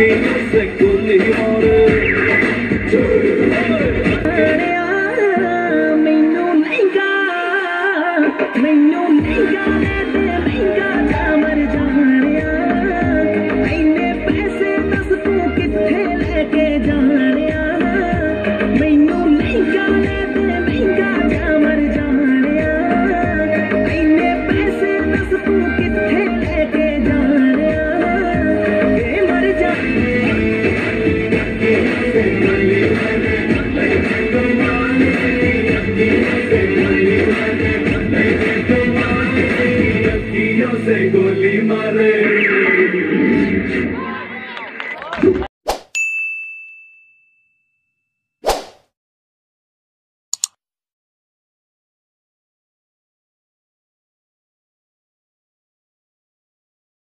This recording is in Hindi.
से गुल ही मारे ਮੈਨੂੰ ਨਹੀਂ ਗਾ ਮੈਨੂੰ ਨਹੀਂ ਗਾ Eu sei que é colimareiro.